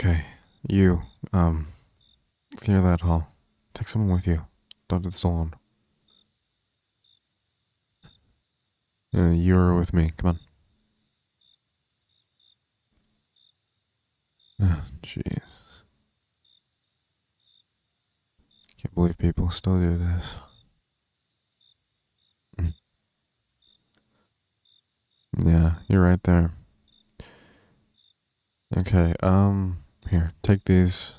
Okay, you, um, clear that hall. Take someone with you. Don't do this alone. Uh, you're with me. Come on. Ah, Jeez. Can't believe people still do this. Mm. Yeah, you're right there. Okay, um, here, take these.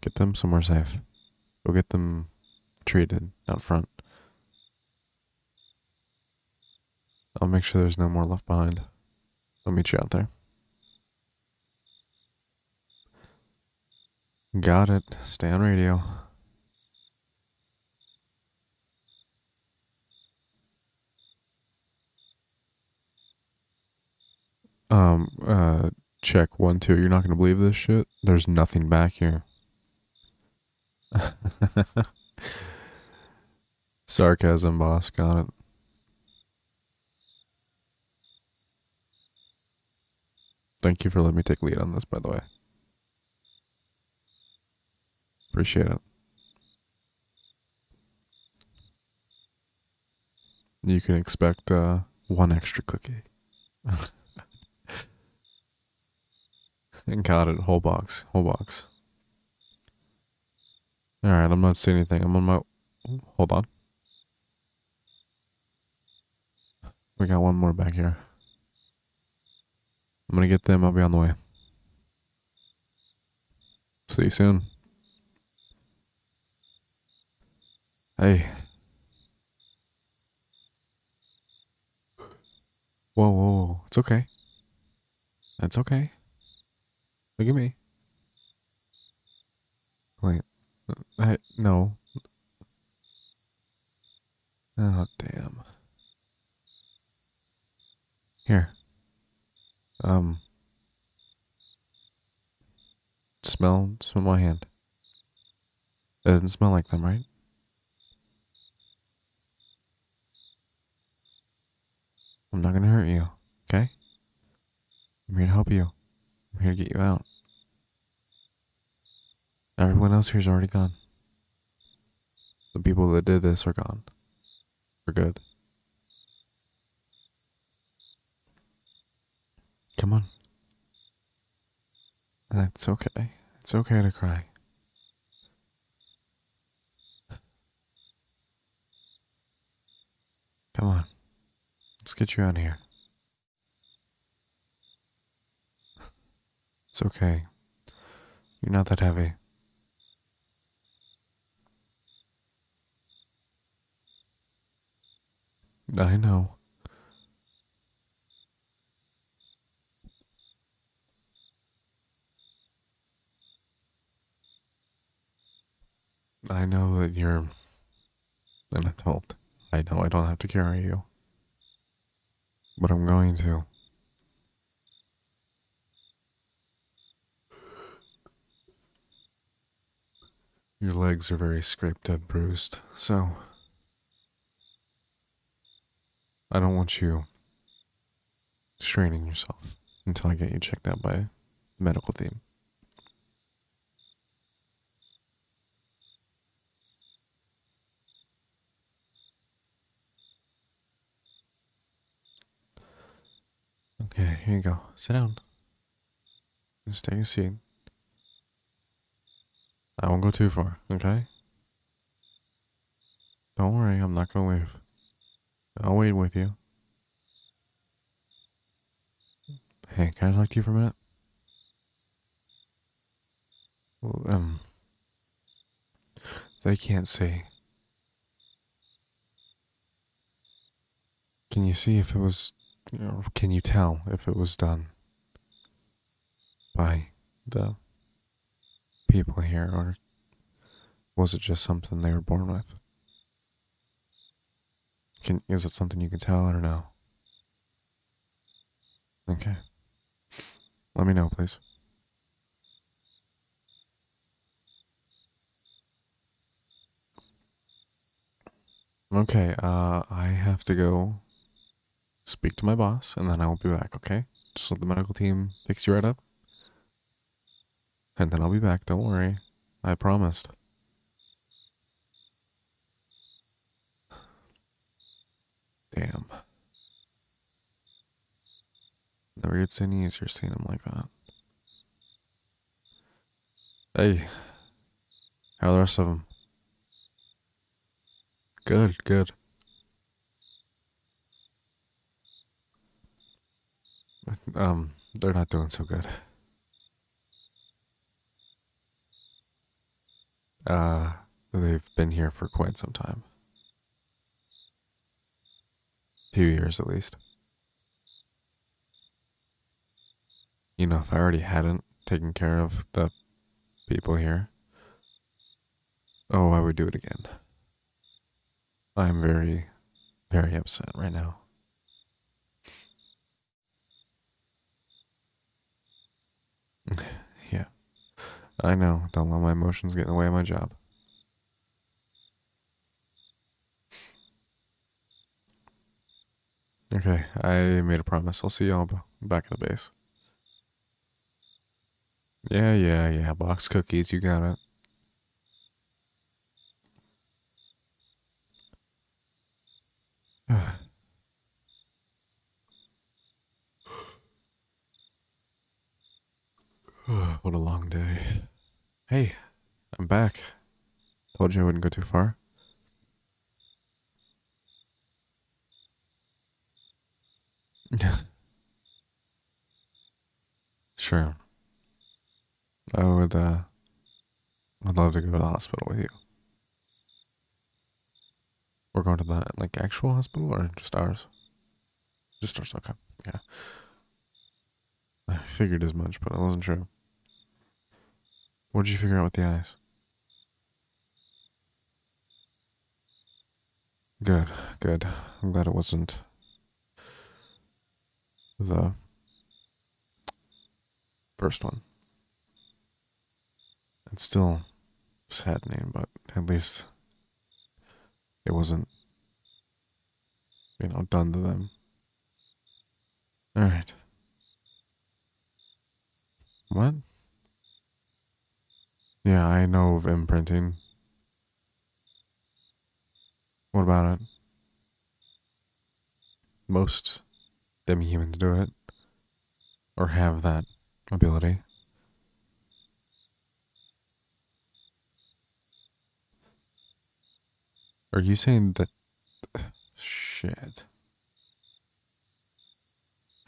Get them somewhere safe. Go get them treated out front. I'll make sure there's no more left behind. I'll meet you out there. Got it. Stay on radio. Um, uh, check one, two. You're not gonna believe this shit? There's nothing back here. Sarcasm, boss. Got it. Thank you for letting me take lead on this, by the way. Appreciate it. You can expect uh, one extra cookie. Got it. Whole box. Whole box. All right. I'm not seeing anything. I'm on my. Hold on. We got one more back here. I'm gonna get them. I'll be on the way. See you soon. Hey. Whoa, whoa, whoa. It's okay. That's okay. Look at me. Wait. I, no. Oh, damn. Here. Um. Smell, smell my hand. It doesn't smell like them, right? I'm not gonna hurt you, okay? I'm here to help you. I'm here to get you out. Everyone else here's already gone. The people that did this are gone. For good. Come on. That's okay. It's okay to cry. Come on. Let's get you out of here. It's okay. You're not that heavy. I know. I know that you're an adult. I know I don't have to carry you. But I'm going to. Your legs are very scraped up, bruised, so I don't want you straining yourself until I get you checked out by the medical team. Okay, here you go. Sit down. Just take a seat. I won't go too far, okay? Don't worry, I'm not gonna leave. I'll wait with you. Hey, can I talk to you for a minute? Well, Um, they can't see. Can you see if it was, know, can you tell if it was done by the people here or was it just something they were born with? Can is it something you can tell or no? Okay. Let me know, please. Okay, uh I have to go speak to my boss and then I will be back, okay? Just let the medical team fix you right up. And then I'll be back, don't worry. I promised. Damn. Never gets any easier seeing him like that. Hey, how are the rest of them? Good, good. Um, they're not doing so good. Uh, they've been here for quite some time. Few years at least. You know, if I already hadn't taken care of the people here, oh, I would do it again. I'm very, very upset right now. yeah, I know. Don't let my emotions get in the way of my job. Okay, I made a promise. I'll see y'all back at the base. Yeah, yeah, yeah. Box cookies, you got it. what a long day. Hey, I'm back. Told you I wouldn't go too far. sure. I would, uh, I'd love to go to the hospital with you. We're going to the, like, actual hospital or just ours? Just ours, okay. Yeah. I figured as much, but I wasn't sure. What did you figure out with the eyes? Good, good. I'm glad it wasn't the first one. It's still saddening, but at least it wasn't, you know, done to them. Alright. What? Yeah, I know of imprinting. What about it? Most demi-humans do it. Or have that ability. Are you saying that... Shit.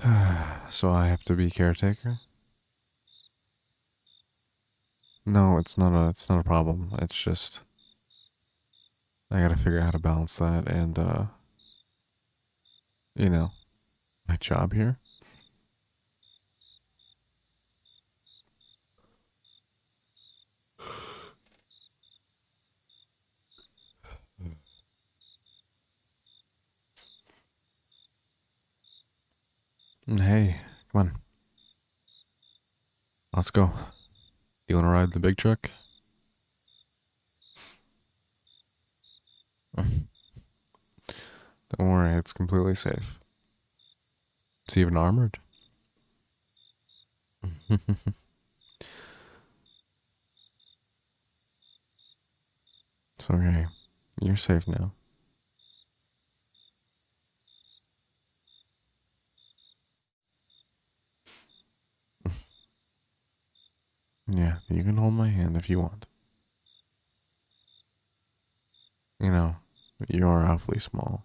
so I have to be caretaker? No, it's not a it's not a problem. It's just I gotta figure out how to balance that and uh you know my job here. Hey, come on. Let's go. You want to ride the big truck? Don't worry, it's completely safe. It's even armored. it's okay. You're safe now. Yeah, you can hold my hand if you want. You know, you are awfully small.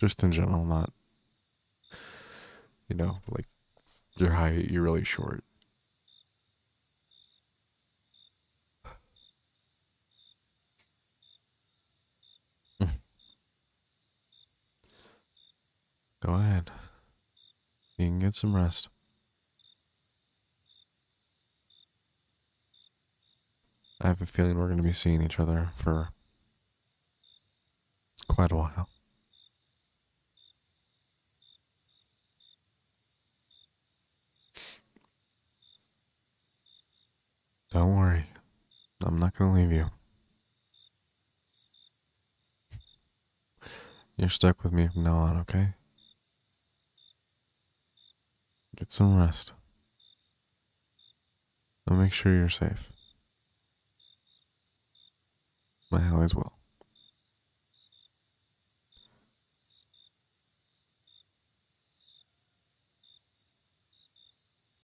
Just in general, not, you know, like your height, you're really short. Go ahead. You can get some rest. I have a feeling we're going to be seeing each other for quite a while. Don't worry, I'm not going to leave you. You're stuck with me from now on, okay? Get some rest. I'll make sure you're safe. I always will.